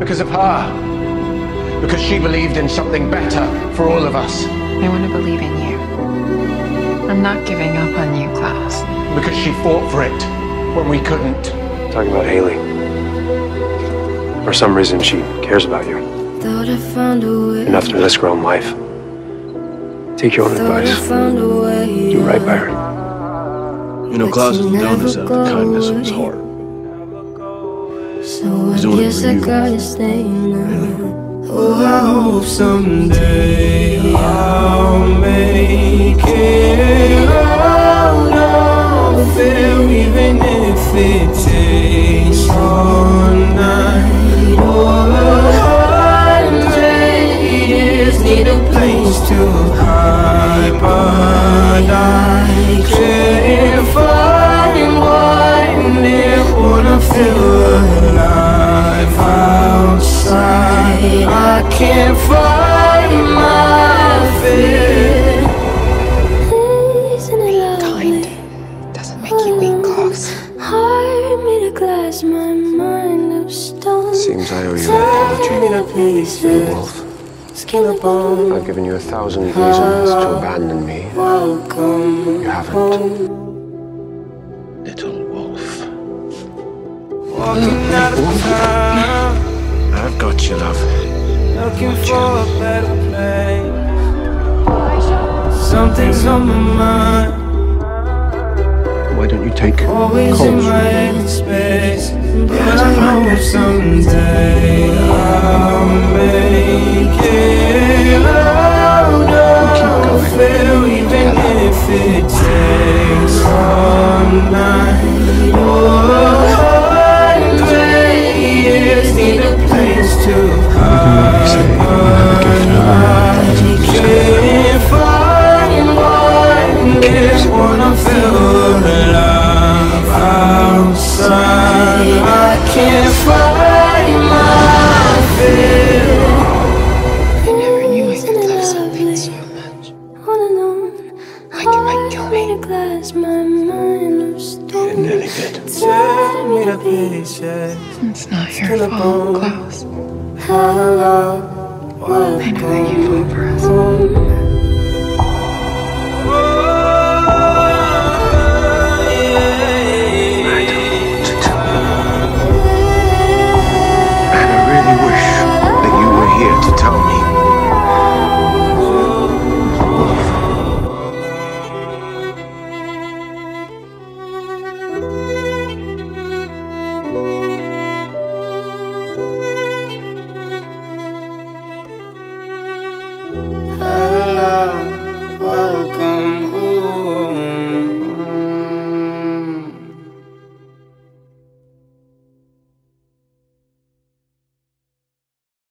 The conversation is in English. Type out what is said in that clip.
Because of her. Because she believed in something better for all of us. I want to believe in you. I'm not giving up on you, Klaus. Because she fought for it when we couldn't. Talking about Hayley. For some reason, she cares about you. Thought I found a way. Enough to risk her own life. Take your own Thought I advice. found a way. Do right by her. You know, Klaus isn't down to set the kindness of his heart. So I He's doing guess for I you. gotta stay now. Oh, I hope someday I'll make it out of there, even if it Seems I owe you an Turn apology. me to pieces, Wolf, skin and bone. I've given you a thousand reasons to abandon me. Welcome You haven't. home. Little wolf. Walking out of town, I've got you, love. looking for a better place. Something's on my mind, Why don't you take always in calls? my head space. Someday I'll make it out of it, even if it takes made me. of glass, my mind of stone. Nearly did. Tear me to pieces. It's not your fault, Klaus. Hello, I know that you fought for us. welcome